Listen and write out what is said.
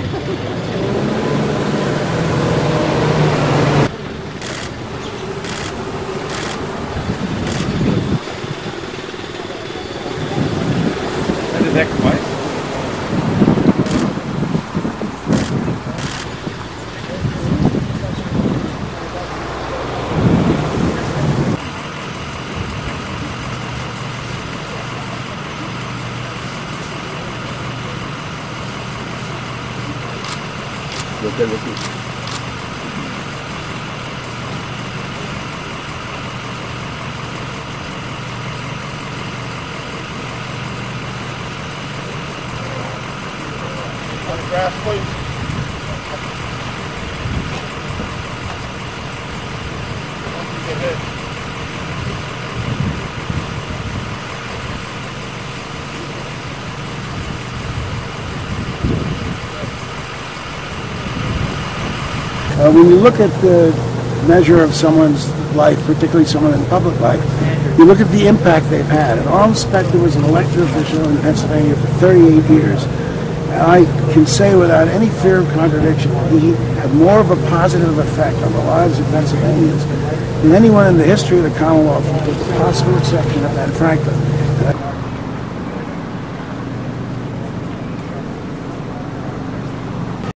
that is X, right? At look at. Please. Don't forget it. Uh, when you look at the measure of someone's life, particularly someone in public life, you look at the impact they've had. And Arlen was an elected official in Pennsylvania for 38 years. And I can say without any fear of contradiction, he had more of a positive effect on the lives of Pennsylvanians than anyone in the history of the Commonwealth, with the possible exception of Ben Franklin.